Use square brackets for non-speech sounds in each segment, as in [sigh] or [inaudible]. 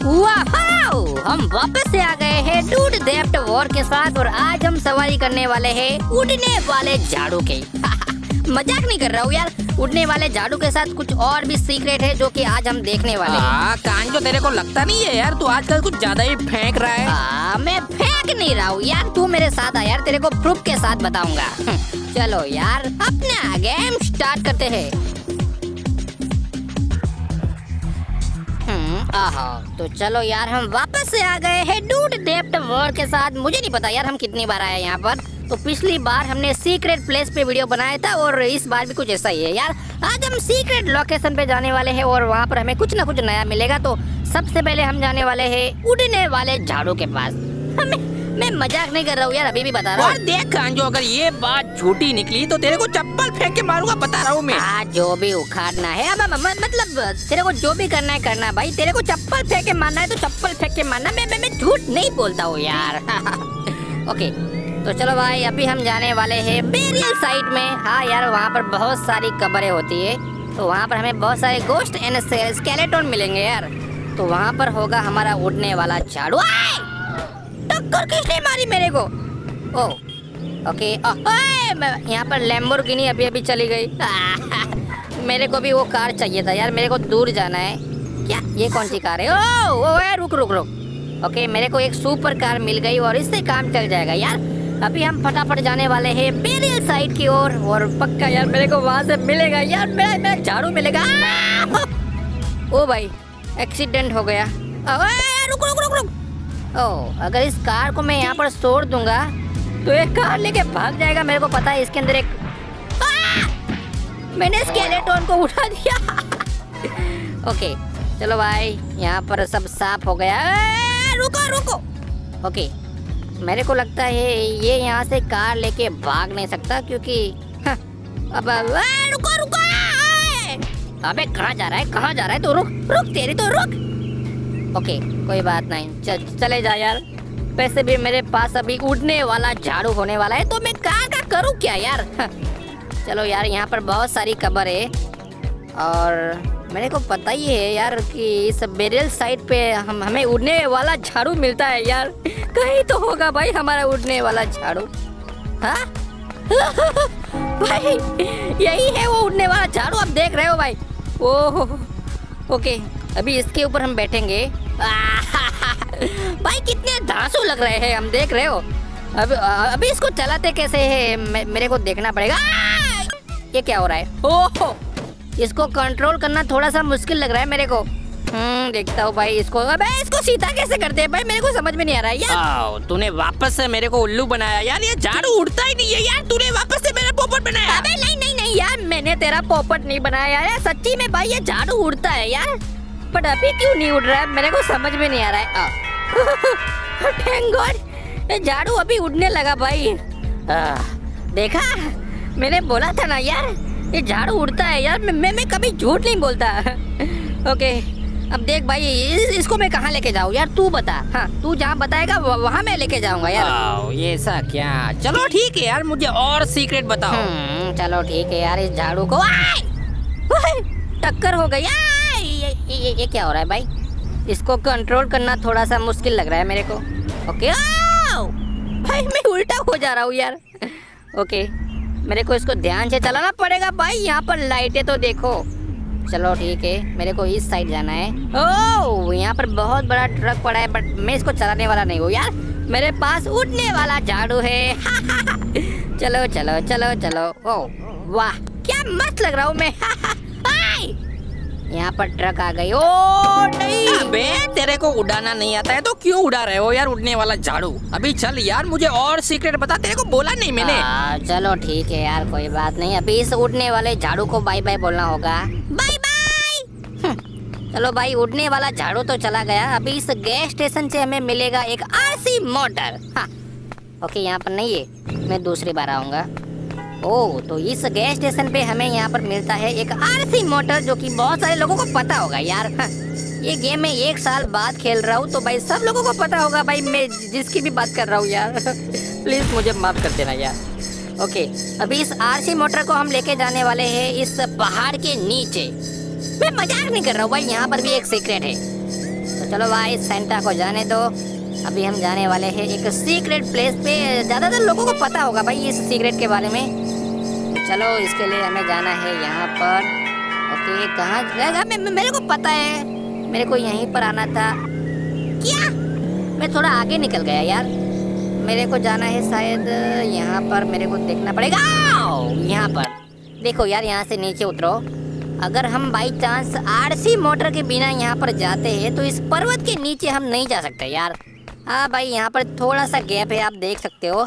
हम वापस से आ गए हैं डूड डेप्ट वॉर के साथ और आज हम सवारी करने वाले हैं उड़ने वाले झाड़ू के। [laughs] मज़ाक नहीं कर रहा हूँ यार। उड़ने वाले झाड़ू के साथ कुछ और भी सीक्रेट है जो कि आज हम देखने वाले हैं। हाँ कान जो तेरे को लगता नहीं है यार तू आजकल कुछ ज़्यादा ही फेंक रहा है। आ, मैं फेंक नहीं रहा हूँ यार। तू मेरे साथ आ यार तेरे को प्रूफ के साथ बताऊँगा। [laughs] चलो यार अपना गेम स्टार्ट करते हैं। आहा तो चलो यार हम वापस से आ गए हैं डूड डेप्ट वर्ल्ड के साथ। मुझे नहीं पता यार हम कितनी बार आए यहाँ पर। तो पिछली बार हमने सीक्रेट प्लेस पे वीडियो बनाया था और इस बार भी कुछ ऐसा ही है यार। आज हम सीक्रेट लोकेशन पे जाने वाले हैं और वहाँ पर हमें कुछ ना कुछ नया मिलेगा। तो सबसे पहले हम जाने वाले है उड़ने वाले झाड़ू के पास। मैं, मैं मज़ाक नहीं कर रहा हूँ यार अभी भी बता रहा हूँ। देख कांजो अगर ये बात झूठी निकली तो तेरे को चप्पल फेंक के मारूँगा बता रहा हूँ मैं। हाँ जो भी उखाड़ना है अब, मतलब तेरे को जो भी करना है करना भाई। तेरे को चप्पल फेंक के मारना है तो चप्पल फेंक के मारना। मैं मैं, मैं झूठ नहीं बोलता हूँ यार। [laughs] ओके तो चलो भाई अभी हम जाने वाले हैं बेरियल साइट में। हाँ यार वहाँ पर बहुत सारी कब्रें होती है। तो वहाँ पर हमें बहुत सारे गोस्ट एंड स्केलेटन मिलेंगे यार। तो वहाँ पर होगा हमारा उड़ने वाला झाड़ू! टक्कर किसने मारी मेरे को। ओ ओके यहाँ पर लैम्बोर्गिनी अभी अभी चली गई। [laughs] मेरे को भी वो कार चाहिए था यार मेरे को दूर जाना है। क्या ये कौन सी कार है? ओ, ओ ए, रुक रुक रुक। ओके मेरे को एक सुपर कार मिल गई और इससे काम चल जाएगा यार। अभी हम फटाफट जाने वाले हैं बेरियल साइड की ओर और, पक्का यार मेरे को वहाँ से मिलेगा यार मेरा मेरा झाड़ू मिलेगा। [laughs] ओ भाई एक्सीडेंट हो गया। रुक रुक रुक रुक। ओ अगर इस कार को मैं यहाँ पर छोड़ दूँगा तो एक कार लेके भाग जाएगा मेरे को पता है इसके अंदर एक! मैंने स्केलेटन को उठा दिया। ओके चलो भाई यहाँ पर सब साफ़ हो गया। ए, रुको रुको। ओके मेरे को लगता है ये यहाँ से कार लेके भाग नहीं सकता क्योंकि हाँ, अब रुको रुको। अबे कहाँ जा रहा है? कहाँ जा रहा है? तो रुक रुक तेरी तो रुक। ओके, कोई बात नहीं। चल, चले जा यार। वैसे भी मेरे पास अभी उड़ने वाला, झाड़ू होने वाला है तो मैं कहाँ का करूँ क्या यार? [laughs] चलो यार, यहाँ पर बहुत सारी कबर है। और मेरे को पता ही है यार कि इस बेरियल साइड पे हम, हमें उड़ने वाला झाड़ू मिलता है यार। [laughs] कहीं तो होगा भाई हमारा उड़ने वाला झाड़ू। हाँ? [laughs] भाई, यही है वो उड़ने वाला झाड़ू, आप देख रहे हो भाई। Oh, okay. अभी इसके ऊपर हम बैठेंगे। भाई कितने धांसू लग रहे हैं हम देख रहे हो। अब अभी इसको चलाते कैसे है मे- मेरे को देखना पड़ेगा। ये क्या हो रहा है? ओहो इसको कंट्रोल करना थोड़ा सा मुश्किल लग रहा है मेरे को। हम्म देखता हूँ भाई इसको। अबे इसको सीधा कैसे करते हैं भाई? मेरे को समझ में नहीं आ रहा है यार। तूने वापस से मेरे को उल्लू बनाया। यार ये झाड़ू उड़ता ही नहीं है यार। तूने वापस से मेरा पोपट बनाया। अबे नहीं नहीं नहीं यार मैंने तेरा पोपट नहीं बनाया यार। सच्ची में भाई ये झाड़ू उड़ता है यार। बट अभी क्यों नहीं उड़ रहा है? मेरे को समझ में नहीं आ रहा है। थैंक गॉड [laughs] ये झाड़ू अभी उड़ने लगा भाई। आ, देखा? मैंने बोला था ना यार ये झाड़ू उड़ता है यार मैं मैं, कभी झूठ नहीं बोलता। [laughs] ओके अब देख भाई इस, इसको मैं कहाँ लेके जाऊँ? यार तू बता। हाँ तू जहाँ बताएगा वहाँ मैं लेके जाऊँगा यार। ये ऐसा क्या? चलो ठीक है यार मुझे और सीक्रेट बताओ। हम्म, चलो ठीक है यार इस झाड़ू को। टक्कर हो गई। आय! ये, ये, ये क्या हो रहा है भाई? इसको कंट्रोल करना थोड़ा सा मुश्किल लग रहा है मेरे को। ओके! भाई मैं उल्टा हो जा रहा हूँ यार। ओके मेरे को इसको ध्यान से चलाना पड़ेगा भाई। यहाँ पर लाइटें तो देखो। चलो ठीक है मेरे को इस साइड जाना है। ओह यहाँ पर बहुत बड़ा ट्रक पड़ा है बट मैं इसको चलाने वाला नहीं हूँ यार। मेरे पास उड़ने वाला झाड़ू है। [laughs] चलो चलो चलो चलो। ओ वाह क्या मस्त लग रहा हूँ मैं! [laughs] यहाँ पर ट्रक आ गई। ओ नहीं। अबे तेरे को उड़ाना नहीं आता है तो क्यों उड़ा रहे हो यार उड़ने वाला झाड़ू? अभी चल यार मुझे और सीक्रेट बता तेरे को बोला नहीं मैंने। आ, चलो ठीक है यार कोई बात नहीं। अभी इस उड़ने वाले झाड़ू को बाय बाय बोलना होगा। बाय बाय चलो भाई उड़ने वाला झाड़ू तो चला गया। अभी इस गैस स्टेशन से हमें मिलेगा एक आरसी मोटर हाँ। ओके यहाँ पर नहीं है। मैं दूसरी बार आऊँगा। ओ तो इस गैस स्टेशन पे हमें यहाँ पर मिलता है एक आरसी मोटर जो कि बहुत सारे लोगों को पता होगा यार। हाँ, ये गेम मैं एक साल बाद खेल रहा हूँ तो भाई सब लोगों को पता होगा भाई मैं जिसकी भी बात कर रहा हूँ यार। [laughs] प्लीज़ मुझे माफ़ कर देना यार। ओके अभी इस आरसी मोटर को हम लेके जाने वाले हैं इस पहाड़ के नीचे। मैं मज़ाक नहीं कर रहा हूँ भाई यहाँ पर भी एक सीक्रेट है। तो चलो भाई सेंटा को जाने दो। अभी हम जाने वाले हैं एक सीक्रेट प्लेस पे। ज़्यादातर लोगों को पता होगा भाई इस सीक्रेट के बारे में। चलो, इसके लिए हमें जाना है यहाँ पर। ओके, कहाँ? जगह में, मेरे को पता है। मेरे को यहीं पर आना था। क्या? मैं थोड़ा आगे निकल गया यार। मेरे को जाना है शायद यहाँ पर, मेरे को देखना पड़ेगा। यहाँ पर। देखो यार, यहाँ से नीचे उतरो। अगर हम बाई चांस आरसी मोटर के बिना यहाँ पर जाते हैं तो इस पर्वत के नीचे हम नहीं जा सकते यार। हाँ भाई, यहाँ पर थोड़ा सा गैप है, आप देख सकते हो।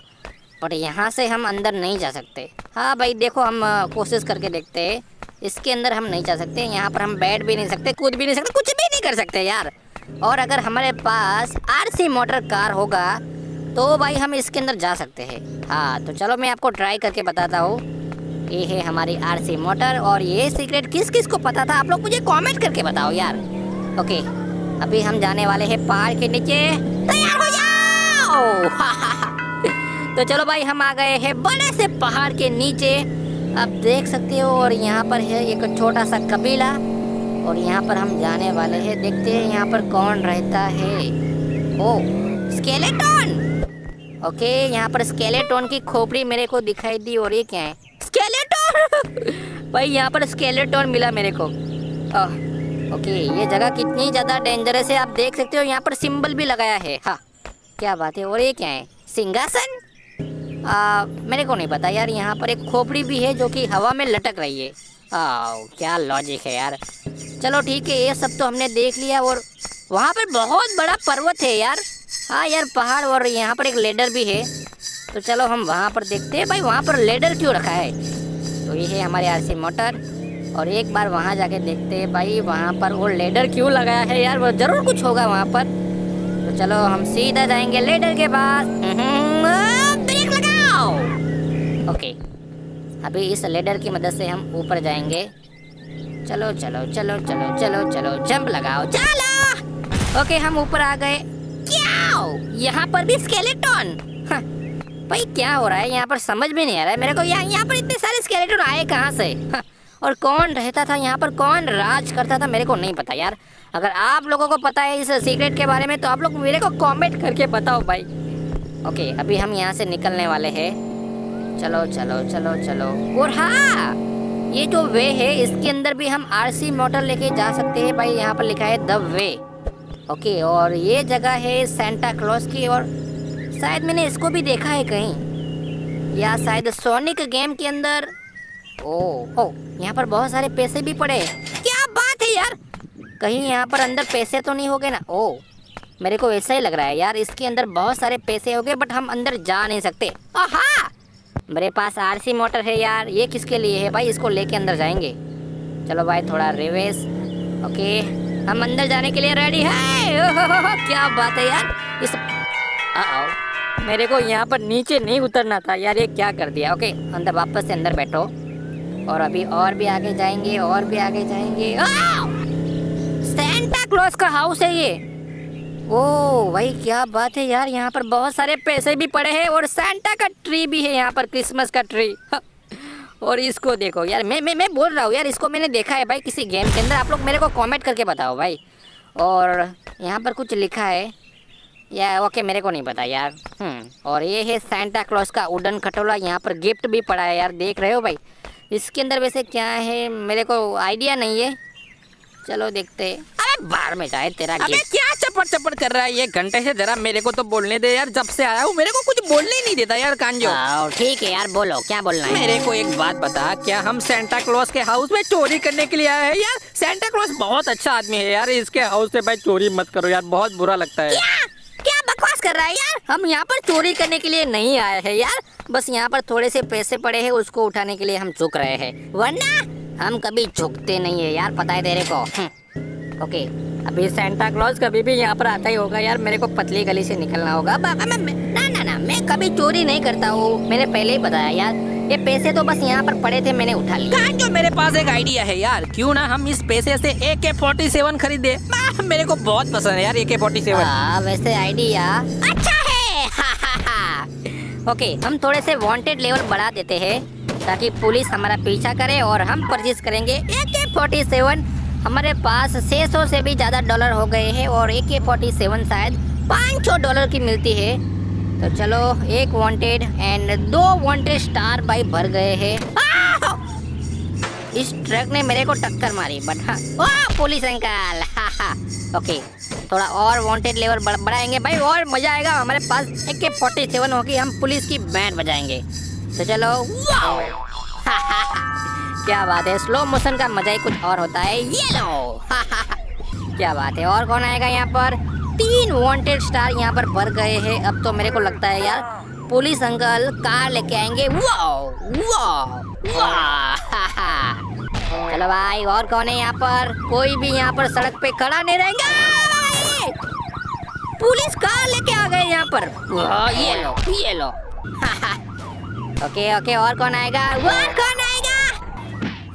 पर यहाँ से हम अंदर नहीं जा सकते। हाँ भाई, देखो हम कोशिश करके देखते हैं। इसके अंदर हम नहीं जा सकते, यहाँ पर हम बैठ भी नहीं सकते, कूद भी नहीं सकते, कुछ भी नहीं कर सकते यार। और अगर हमारे पास आरसी मोटर कार होगा तो भाई हम इसके अंदर जा सकते हैं। हाँ तो चलो मैं आपको ट्राई करके बताता हूँ। ये है हमारी आरसी मोटर, और ये सीक्रेट किस किस को पता था? आप लोग मुझे कमेंट करके बताओ यार। ओके अभी हम जाने वाले हैं पहाड़ के नीचे। तैयार हो जाओ! [laughs] तो चलो भाई हम आ गए हैं बड़े से पहाड़ के नीचे। आप देख सकते हो और यहाँ पर है एक छोटा सा कबीला और यहाँ पर हम जाने वाले हैं। देखते हैं यहाँ पर कौन रहता है। ओ स्केलेटन! ओके यहाँ पर स्केलेटन की खोपड़ी मेरे को दिखाई दी और ये क्या है? स्केलेटन! [laughs] भाई यहाँ पर स्केलेटन मिला मेरे को। आह, ओके ये जगह कितनी ज़्यादा डेंजरस है आप देख सकते हो यहाँ पर सिंबल भी लगाया है। हाँ क्या बात है और ये क्या है? सिंहासन? आ, मेरे को नहीं पता यार यहाँ पर एक खोपड़ी भी है जो कि हवा में लटक रही है। आओ क्या लॉजिक है यार। चलो ठीक है ये सब तो हमने देख लिया और वहाँ पर बहुत बड़ा पर्वत है यार। हाँ यार पहाड़ और यहाँ पर एक लेडर भी है। तो चलो हम वहाँ पर देखते हैं भाई वहाँ पर लेडर क्यों रखा है? तो ये है हमारे आरसी मोटर। और एक बार वहाँ जाके देखते हैं भाई वहाँ पर वो लेडर क्यों लगाया है यार वो ज़रूर कुछ होगा वहाँ पर। तो चलो हम सीधा जाएँगे लेडर के पास। लगाओ ओके अभी इस लेडर की मदद से हम ऊपर जाएँगे। चलो चलो चलो चलो चलो चलो जंप लगाओ। चलो! ओके हम ऊपर आ गए। क्या यहाँ पर भी स्केलेटन भाई, क्या हो रहा है? यहाँ पर समझ में नहीं आ रहा है। मेरे को यहाँ यहाँ पर इतने सारे स्केलेटन आए कहाँ से? और कौन रहता था यहाँ पर? कौन राज करता था? मेरे को नहीं पता यार। अगर आप लोगों को पता है इस सीक्रेट के बारे में तो आप लोग मेरे को कमेंट करके बताओ भाई। ओके अभी हम यहाँ से निकलने वाले हैं। चलो चलो चलो चलो। और हाँ ये जो वे है, इसके अंदर भी हम आरसी मोटर लेके जा सकते हैं। भाई, यहाँ पर लिखा है द वे। ओके और ये जगह है सेंटा क्लॉज की, और शायद मैंने इसको भी देखा है कहीं। या शायद सोनिक गेम के अंदर। ओ ओ यहाँ पर बहुत सारे पैसे भी पड़े क्या बात है यार! कहीं यहाँ पर अंदर पैसे तो नहीं हो गए ना? ओ। मेरे को ऐसा ही लग रहा है यार, इसके अंदर बहुत सारे पैसे हो गए, बट हम अंदर जा नहीं सकते। आहा! मेरे पास आरसी मोटर है यार, ये किसके लिए है भाई? इसको लेके अंदर जाएँगे। चलो भाई, थोड़ा रिवेस ओके हम अंदर जाने के लिए रेडी है। क्या बात है यार। इस आओ मेरे को यहाँ पर नीचे नहीं उतरना था यार, ये क्या कर दिया? ओके अंदर वापस से अंदर बैठो। और अभी और भी आगे जाएँगे, और भी आगे जाएँगे। सेंटा क्लॉज का हाउस है ये। ओ भाई क्या बात है यार, यहाँ पर बहुत सारे पैसे भी पड़े हैं और सेंटा का ट्री भी है यहाँ पर क्रिसमस का ट्री [laughs] और इसको देखो यार, मैं मैं मैं बोल रहा हूँ यार, इसको मैंने देखा है भाई किसी गेम के अंदर। आप लोग मेरे को कमेंट करके बताओ भाई। और यहाँ पर कुछ लिखा है। या ओके मेरे को नहीं पता यार। हम्म और ये है सेंटा क्लॉज का उडन खटोला। यहाँ पर गिफ्ट भी पड़ा है यार, देख रहे हो भाई। इसके अंदर वैसे क्या है, मेरे को आइडिया नहीं है। चलो देखते। हैं। बाहर में जाए तेरा अबे क्या चपड़ चपड़ कर रहा है? ये घंटे से जरा मेरे को तो बोलने दे यार जब से आया हूँ मेरे को कुछ बोलने ही नहीं देता यार कांजो। ठीक है यार बोलो क्या बोलना है? मेरे को एक बात बता क्या हम सेंटा क्लॉज के हाउस में चोरी करने के लिए आए हैं यार? सेंटा क्लॉज बहुत अच्छा आदमी है यार इसके हाउस से भाई चोरी मत करो यार बहुत बुरा लगता है। बकवास कर रहा है यार? हम यहाँ पर चोरी करने के लिए नहीं आए हैं यार। बस यहाँ पर थोड़े से पैसे पड़े हैं उसको उठाने के लिए हम झुक रहे हैं। वरना हम कभी झुकते नहीं है यार पता है तेरे को? हम्म, ओके अभी सेंटा क्लॉज कभी भी यहाँ पर आता ही होगा यार मेरे को पतली गली से निकलना होगा। बा- मैं, ना ना ना मैं कभी चोरी नहीं करता हूँ मैंने पहले ही बताया यार। ये पैसे तो बस यहाँ पर पड़े थे मैंने उठा लिया कांजो मेरे पास एक आइडिया है यार क्यों ना हम इस पैसे से ए के फोर्टी सेवन खरीदे मेरे को बहुत पसंद है यार ए के फोर्टी सेवन वैसे आइडिया अच्छा है! हा, हा, हा। ओके हम थोड़े से वांटेड लेवल बढ़ा देते हैं ताकि पुलिस हमारा पीछा करे और हम परचेज करेंगे ए के फोर्टी सेवन हमारे पास 600 से भी ज़्यादा डॉलर हो गए हैं और ए के फोर्टी सेवन शायद 500 डॉलर की मिलती है। तो चलो एक वांटेड एंड दो वांटेड स्टार भाई भर गए हैं। इस ट्रक ने मेरे को टक्कर मारी बट हाँ। Police uncle! हा, हा, ओके थोड़ा और वांटेड लेवल बढ़, बढ़ाएँगे भाई और मज़ा आएगा। हमारे पास ए के फोर्टी सेवन होगी हम पुलिस की बैंड बजाएँगे। तो चलो। क्या बात है? स्लो मोशन का मज़ा ही कुछ और होता है। ये लो। [laughs] क्या बात है? और कौन आएगा यहाँ पर? तीन वांटेड स्टार यहाँ पर भर गए हैं। अब तो मेरे को लगता है यार, पुलिस अंकल कार लेके आएँगे। वाओ वाओ हा। चलो भाई, और कौन है यहाँ पर? कोई भी यहाँ पर सड़क पे खड़ा नहीं रहेगा। पुलिस कार लेके आ गए यहाँ पर। ये लो ये लो। [laughs] ओके ओके और कौन आएगा? और कौन आएगा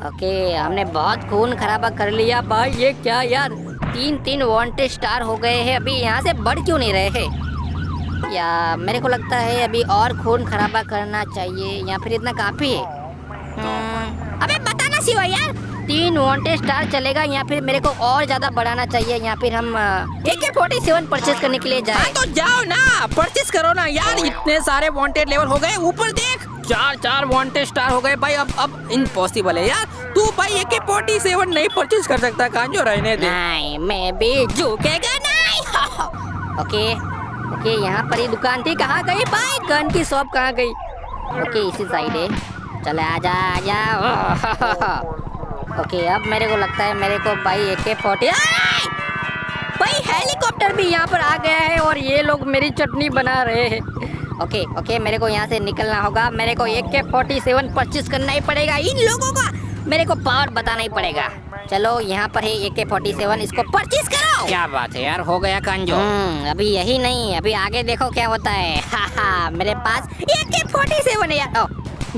ओके हमने बहुत खून खराबा कर लिया भाई ये क्या यार? तीन तीन वांटेड स्टार हो गए हैं अभी यहाँ से बढ़ क्यों नहीं रहे हैं? या मेरे को लगता है अभी और खून खराबा करना चाहिए या फिर इतना काफ़ी है। हम्म, अबे बताना सिवा यार तीन वांटेड स्टार चलेगा या फिर मेरे को और ज़्यादा बढ़ाना चाहिए या फिर हम ए के फोर्टी सेवन परचेज करने के लिए हाँ जाए तो जाओ ना परचेस करो ना यार इतने सारे वांटेड लेवल हो गए ऊपर देख। चार चार वांटेड स्टार हो गए भाई अब अब इम्पॉसिबल है यार। तू भाई एक फोर्टी सेवन नहीं परचेस कर सकता, कांजो रहने दे। नहीं, मैं भी झुकेगा नहीं। [laughs] ओके ओके, यहाँ पर ही दुकान थी, कहाँ गई? भाई गन की शॉप कहाँ गई? ओके, इसी साइड है। चले आजा आजा [laughs] ओके, अब मेरे को लगता है मेरे को भाई ए के भाई हेलीकॉप्टर भी यहाँ पर आ गया है और ये लोग मेरी चटनी बना रहे हैं। ओके ओके, मेरे को यहाँ से निकलना होगा। मेरे को एक के फोर्टी सेवन परचेज करना ही पड़ेगा इन लोगों का। मेरे को पावर बताना ही पड़ेगा। चलो यहाँ पर ही ए के फोर्टी सेवन इसको परचेज करो। क्या बात है यार हो गया कांजो। हम्म, अभी यही नहीं अभी आगे देखो क्या होता है। हा हा मेरे पास ए के फोर्टी सेवन है यार। ओ,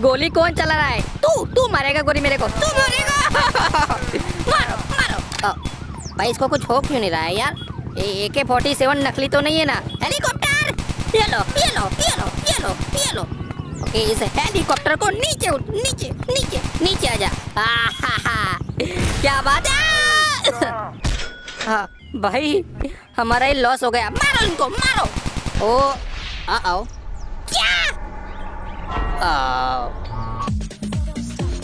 गोली कौन चला रहा है? तू तू मारेगा गोली मेरे को तू मारेगा। [laughs] मारो मारो। ओ, भाई इसको कुछ हो क्यों नहीं रहा है यार? ए के फोर्टी सेवन नकली तो नहीं है ना? हेलीकॉप्टर ये लो ये लो ये लो ये लो ये लो ओके इस हेलीकॉप्टर को नीचे नीचे नीचे नीचे आ जा। [laughs] क्या बात है? [laughs] हाँ भाई, हमारा ही लॉस हो गया। मारो इनको, मारो। ओ आओ। क्या? आओ।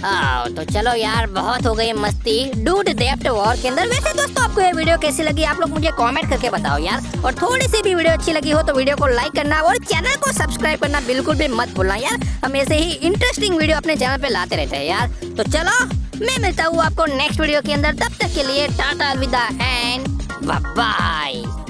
आओ तो चलो यार, बहुत हो गई मस्ती। डूड डेप्ट वॉर के अंदर वैसे दोस्तों, आपको ये वीडियो कैसी लगी? आप लोग मुझे कमेंट करके बताओ यार। और थोड़ी सी भी वीडियो अच्छी लगी हो तो वीडियो को लाइक करना और चैनल को सब्सक्राइब करना बिल्कुल भी मत भूलना यार। हम ऐसे ही इंटरेस्टिंग वीडियो अपने चैनल पे लाते रहते हैं यार। तो चलो, मैं मिलता हूँ आपको नेक्स्ट वीडियो के अंदर। तब तक के लिए टाटा, अलविदा एंड बाय